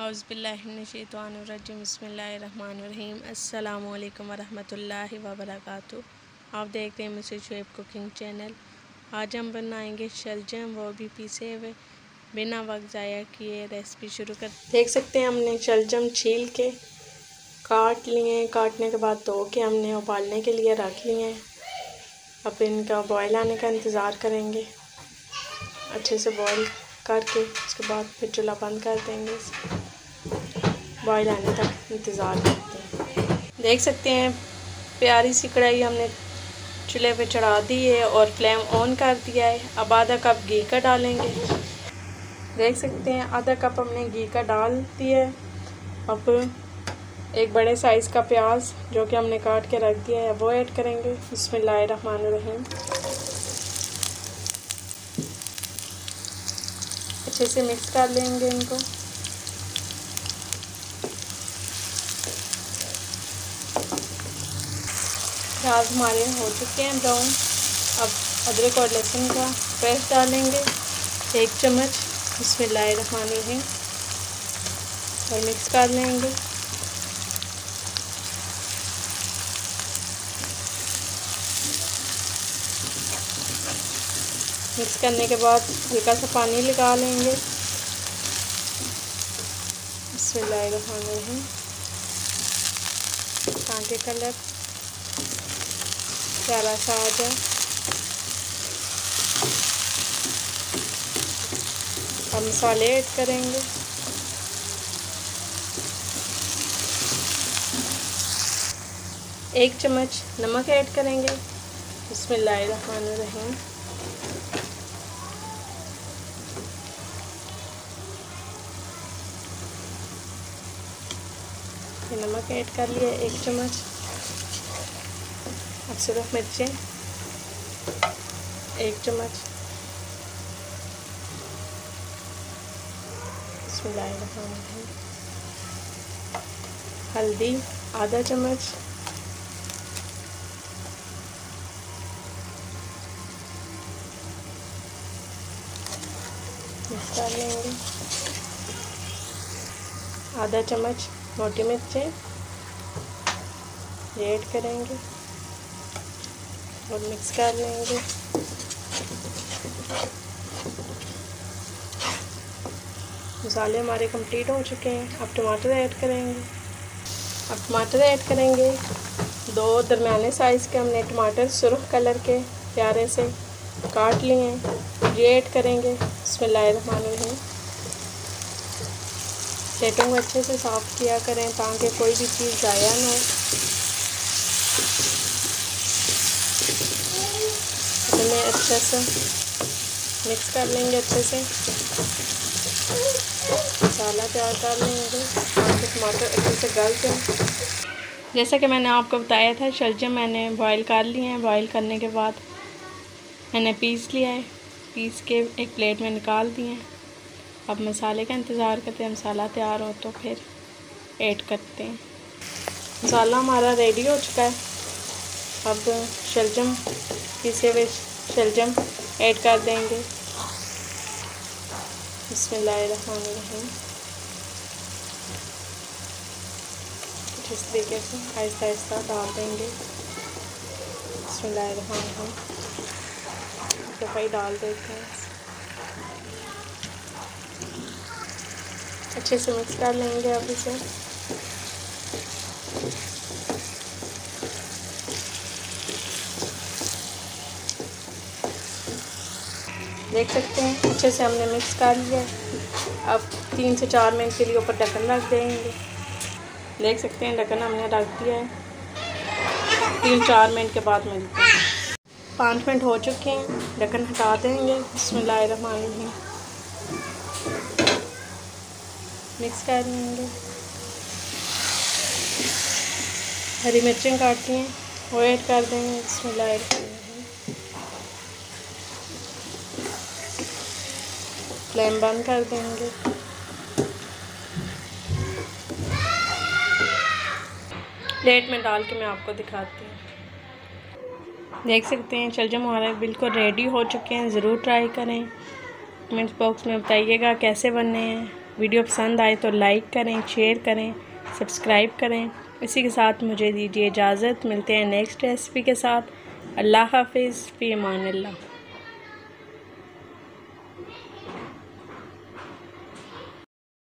हाउज़बिल्लिनशैतवानरजीम बसमीम अल्लाम वरहमतुल्लाहि वबरकातुहू आप देख रहे हैं मिसेज शुएब कुकिंग चैनल। आज हम बनाएँगे शलजम, वो भी पीसे हुए। बिना वक्त ज़ाया किए रेसिपी शुरू कर देख सकते हैं हमने शलजम छील के काट लिए काटने के बाद धो के हमने उबालने के लिए रख लिए हैं। अब इनका बॉयल आने का इंतज़ार करेंगे। अच्छे से बॉयल करके उसके बाद फिर चूल्हा बंद कर देंगे बॉयल आने तक इंतज़ार करते हैं। देख सकते हैं, प्यारी सी कढ़ाई हमने चूल्हे पे चढ़ा दी है और फ्लेम ऑन कर दिया है। अब आधा कप घी का डालेंगे। देख सकते हैं, आधा कप हमने घी का डाल दिया है। अब एक बड़े साइज़ का प्याज जो कि हमने काट के रख दिया है, वो ऐड करेंगे। रहीम अच्छे से मिक्स कर लेंगे इनको। प्याज हमारे हो चुके हैं ब्राउन अब अदरक और लहसुन का पेस्ट डालेंगे। एक चम्मच इसमें लाए रखानी है। और मिक्स कर लेंगे। मिक्स करने के बाद हल्का सा पानी लगा लेंगे। है ताकि कलर प्यारा सा आ जाए। अब मसाले ऐड करेंगे। एक चम्मच नमक ऐड करेंगे। इसमें रहीम नमक ऐड कर लिया एक चम्मच अब सिर्फ़ मिर्चें, एक चम्मच हल्दी, आधा चम्मच लेंगे। आधा चम्मच मोटी मिर्चें ऐड करेंगे और मिक्स कर लेंगे। मसाले हमारे कंप्लीट हो चुके हैं। अब टमाटर ऐड करेंगे। अब टमाटर ऐड करेंगे। दो दरमियाने साइज़ के हमने टमाटर सुरख कलर के प्यारे से काट लिए हैं। ये ऐड करेंगे। रही प्लेटों को अच्छे से साफ़ किया करें ताकि कोई भी चीज़ ज़ाया ना हो। इन्हें अच्छे से मिक्स कर लेंगे अच्छे से। मसाला तैयार कर लेंगे। ताकि टमाटर अच्छे से गल जाए। जैसा कि मैंने आपको बताया था, शलजम मैंने बॉईल कर लिए हैं। बॉईल करने के बाद मैंने पीस लिया है। पीस के एक प्लेट में निकाल दिए हैं। अब मसाले का इंतज़ार करते हैं। मसाला तैयार हो तो फिर ऐड करते हैं। मसाला हमारा रेडी हो चुका है। अब शलजम, पीसे हुए शलजम ऐड कर देंगे। इसमें रहीम इस तरीके से आहिस्ता आहिस्ता डाल देंगे। इसमें लाए रहीम दफ़ाई डाल देते हैं। अच्छे से मिक्स कर लेंगे अब इसे देख सकते हैं, अच्छे से हमने मिक्स कर लिया। अब तीन से चार मिनट के लिए ऊपर ढक्कन रख देंगे। देख सकते हैं, ढक्कन हमने रख दिया है। तीन चार मिनट के बाद मिलते हैं। पाँच मिनट हो चुके हैं, ढक्कन हटा देंगे। इसमें लाए रही मिक्स कर लेंगे। हरी मिर्चें काटती हैं, वो ऐड कर देंगे, इसमें लाए फ्लेम बंद कर देंगे। प्लेट में डाल के मैं आपको दिखाती हूँ। देख सकते हैं चलजम हमारे बिल्कुल रेडी हो चुके हैं, ज़रूर ट्राई करें। कमेंट्स बॉक्स में बताइएगा कैसे बनने हैं। वीडियो पसंद आए तो लाइक करें, शेयर करें, सब्सक्राइब करें। इसी के साथ मुझे दीजिए इजाज़त। मिलते हैं नेक्स्ट रेसिपी के साथ। अल्लाह हाफिज़। फ़ी अमान